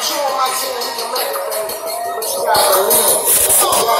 But you on my team, we can make it, baby. But you gotta believe.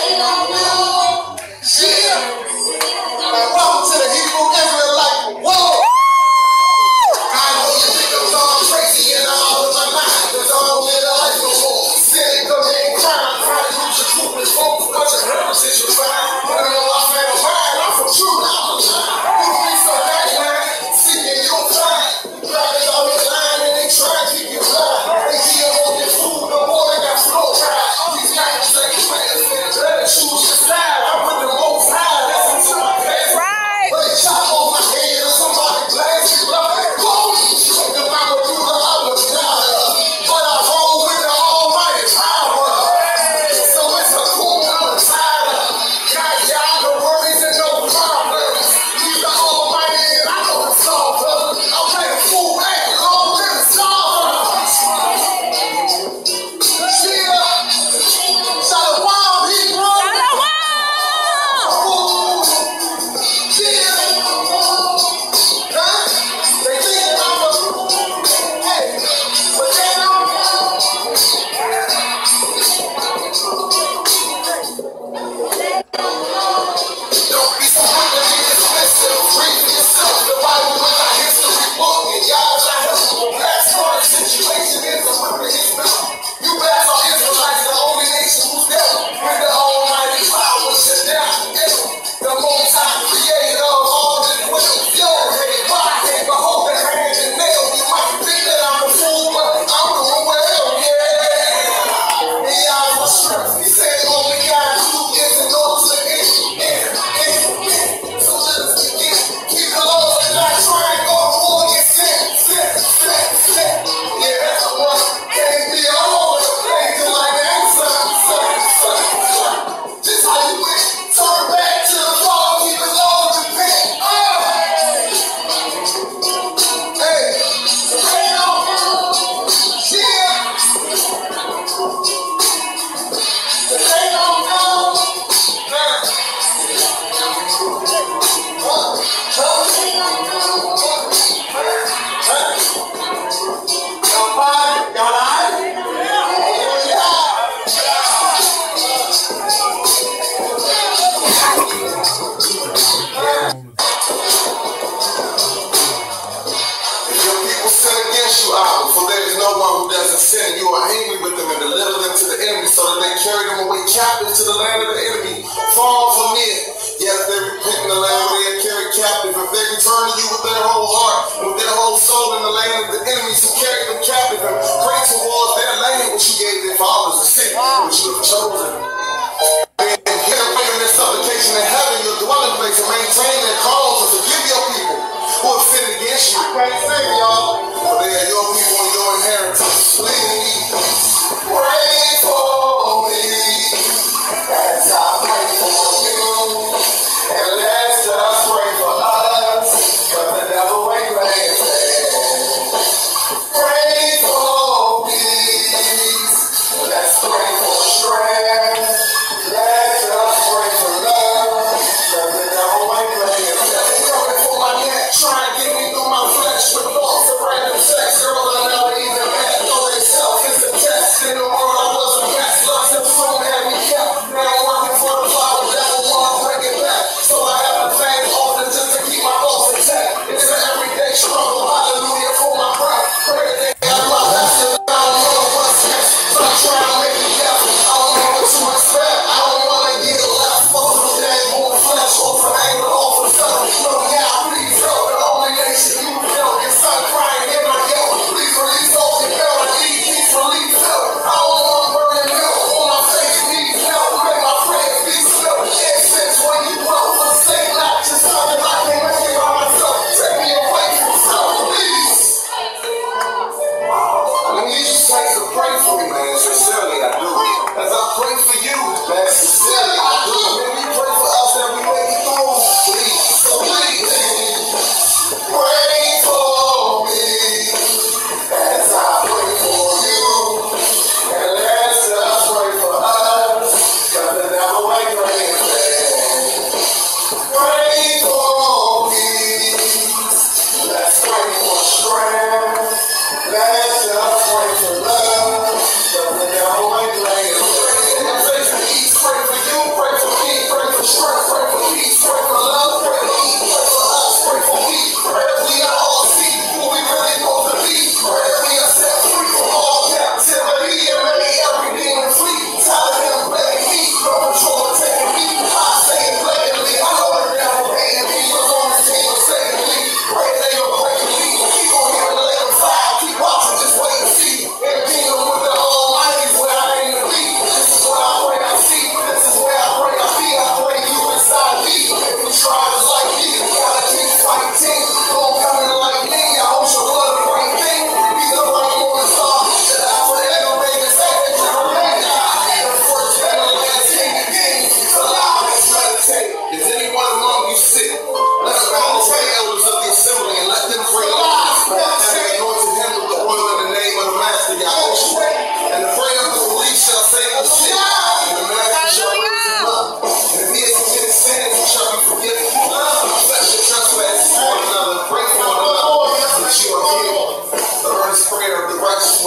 Eu não and deliver them to the enemy so that they carry them away captive to the land of the enemy. Fall from it. Yes, they repent in the land where they are carried captive. If they return to you with their whole heart, with their whole soul in the land of the enemies who carried them captive and pray towards their land which you gave their fathers, the city which you have chosen. And hear in and their supplication in heaven, your dwelling place, and maintain their cause and forgive your people who have sinned against you. I can't save y'all, but they are your people and your inheritance. Please.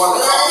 escola.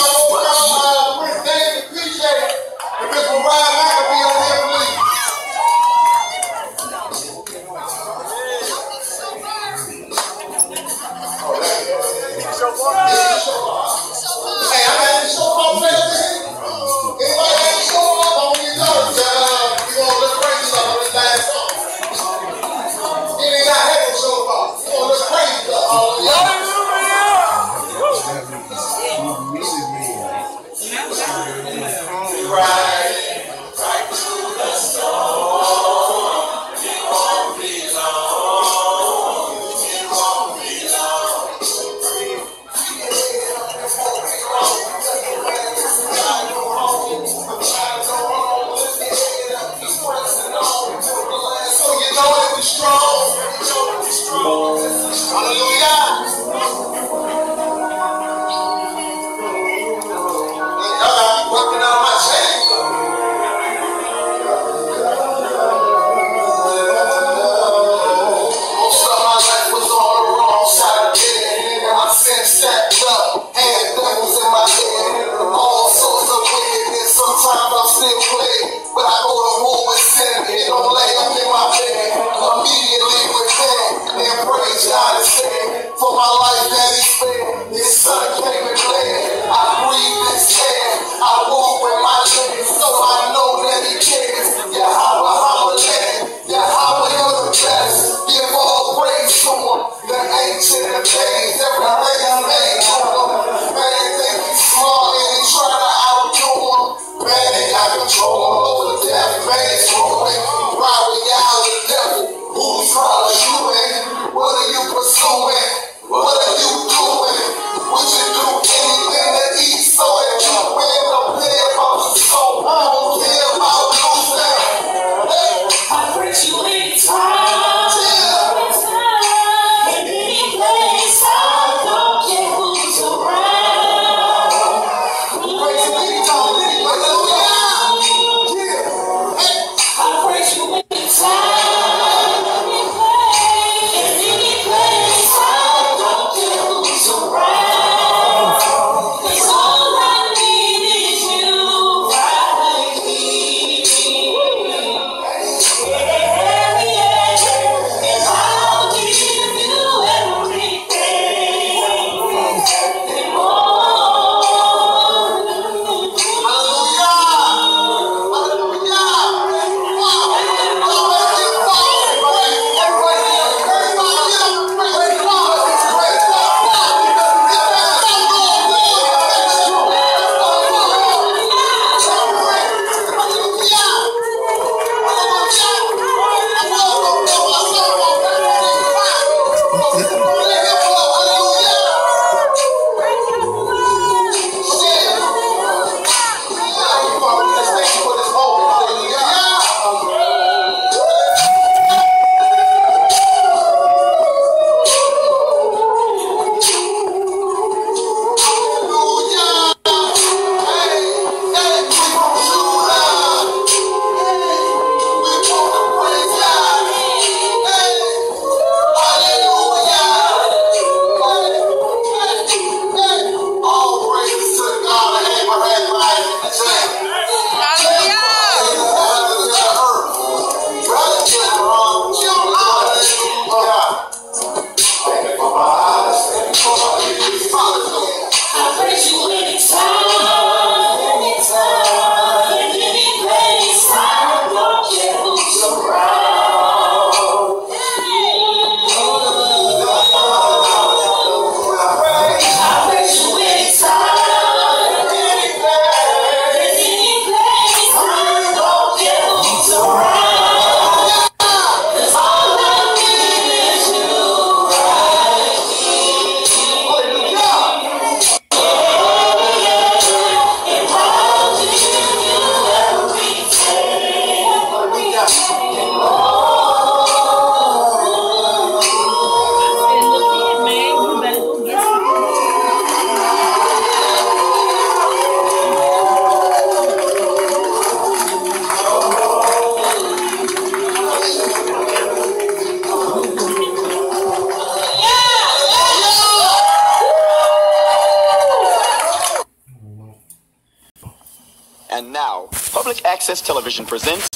Access Television presents.